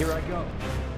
Here I go.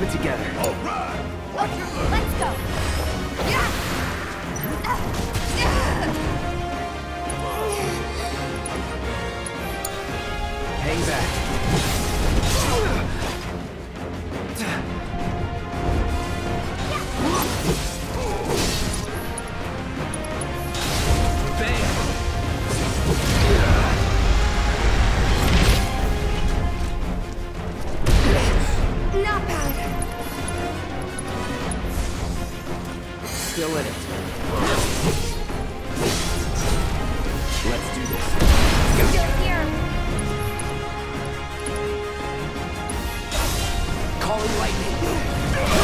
Keep it together. All right. Watch it look. Let's go. Yeah. Hang back. Not bad. It. Let's do this. Still here. Calling lightning.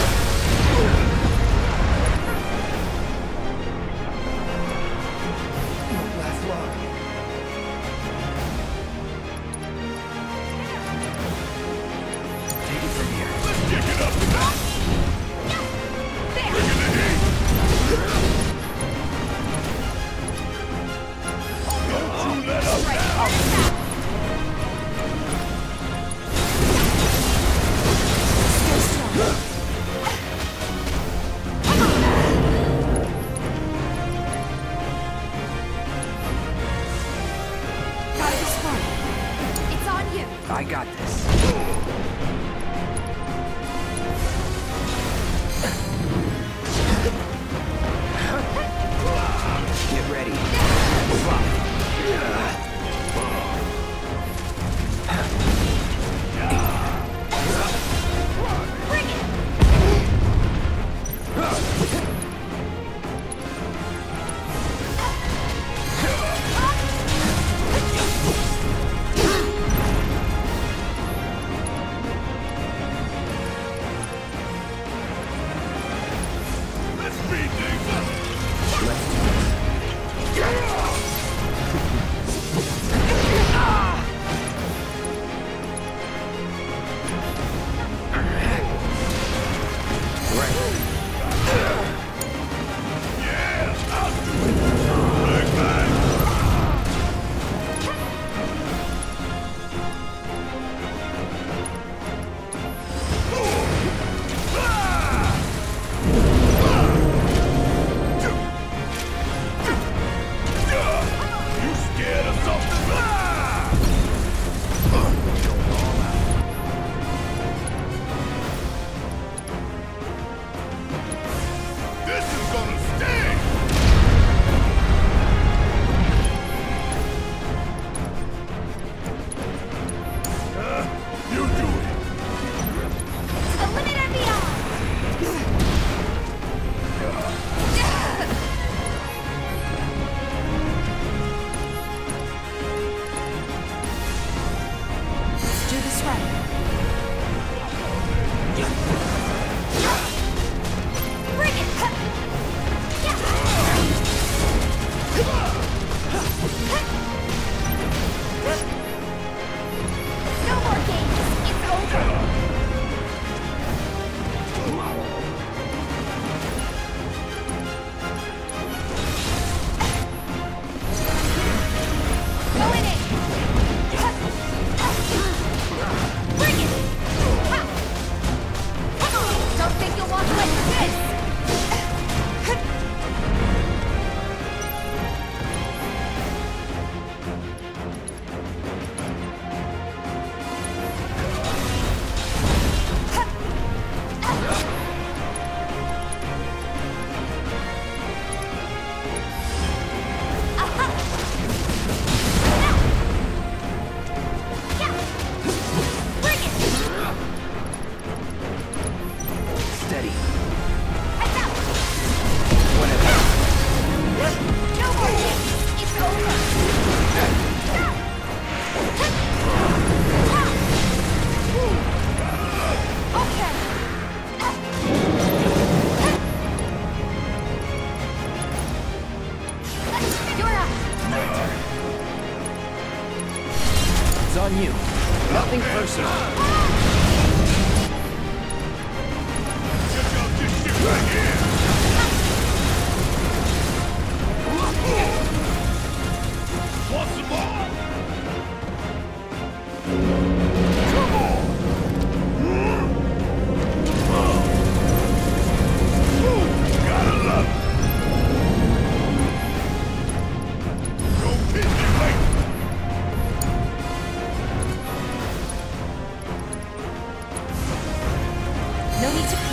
飲み時間